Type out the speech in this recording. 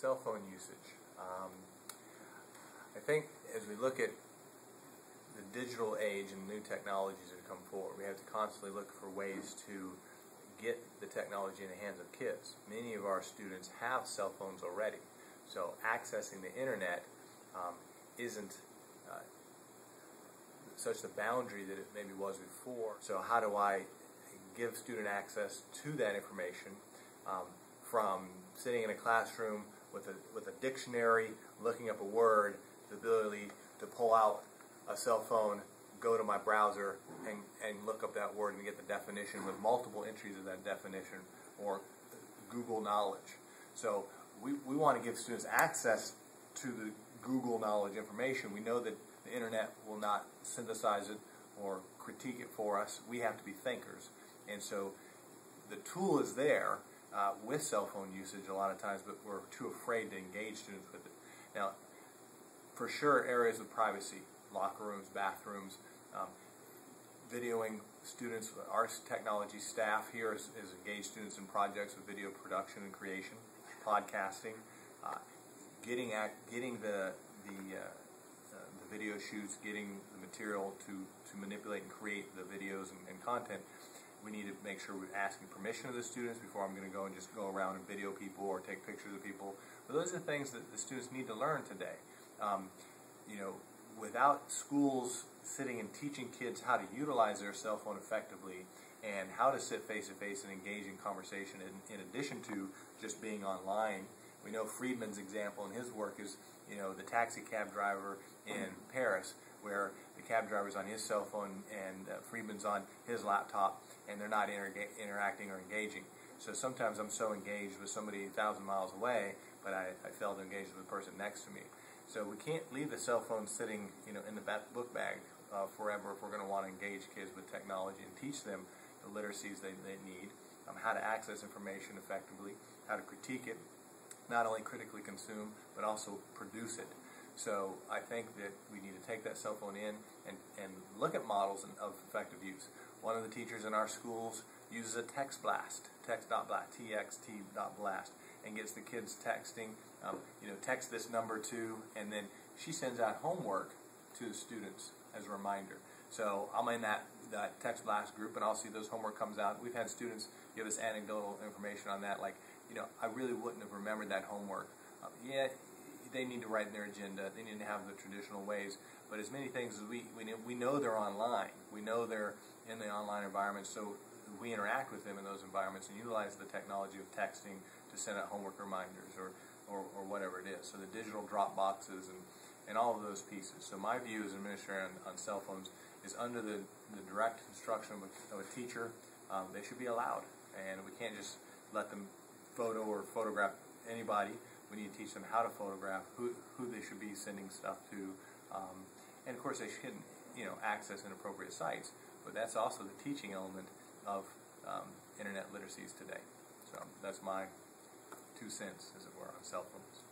cell phone usage. Um, I think as we look at the digital age and new technologies that come forward, we have to constantly look for ways to get the technology in the hands of kids. Many of our students have cell phones already, so accessing the internet um, isn't uh, such the boundary that it maybe was before. So how do I give student access to that information um, from sitting in a classroom with a, with a dictionary, looking up a word, the ability to pull out a cell phone, go to my browser, and, and look up that word and get the definition with multiple entries of that definition, or Google Knowledge. So we, we want to give students access to the Google Knowledge information. We know that the internet will not synthesize it or critique it for us. We have to be thinkers. And so the tool is there uh, with cell phone usage a lot of times, but we're too afraid to engage students with it. Now, for sure, areas of privacy, locker rooms, bathrooms, um, videoing students, our technology staff here is, is engaged students in projects of video production and creation, podcasting, uh, getting at, getting the the, uh, uh, the video shoots, getting the material to, to manipulate and create the videos and, and content we need to make sure we're asking permission of the students before I'm going to go and just go around and video people or take pictures of people. But those are things that the students need to learn today. Um, you know, without schools sitting and teaching kids how to utilize their cell phone effectively and how to sit face to face and engage in conversation in, in addition to just being online. We know Friedman's example in his work is, you know, the taxi cab driver in Paris where the cab driver's on his cell phone and uh, Friedman's on his laptop and they're not inter interacting or engaging. So sometimes I'm so engaged with somebody a thousand miles away, but I, I fail to engage with the person next to me. So we can't leave the cell phone sitting, you know, in the book bag uh, forever if we're going to want to engage kids with technology and teach them the literacies they, they need, um, how to access information effectively, how to critique it, not only critically consume, but also produce it. So I think that we need to take that cell phone in and, and look at models of effective use. One of the teachers in our schools uses a text blast, text.blast, txt.blast, and gets the kids texting, um, you know, text this number to, and then she sends out homework to the students as a reminder. So I'm in that, that text blast group, and I'll see those homework comes out. We've had students give us anecdotal information on that, like, you know, I really wouldn't have remembered that homework. Um, yeah, they need to write their agenda. They need to have the traditional ways. But as many things as we, we, we know they're online. We know they're in the online environment, so we interact with them in those environments and utilize the technology of texting to send out homework reminders or, or, or whatever it is. So the digital drop boxes and, and all of those pieces. So my view as an administrator on, on cell phones is under the, the direct instruction of a, of a teacher, um, they should be allowed. And we can't just let them photo or photograph anybody. We need to teach them how to photograph, who, who they should be sending stuff to, um, and of course they shouldn't, you know, access inappropriate sites. But that's also the teaching element of um, internet literacies today. So that's my two cents, as it were, on cell phones.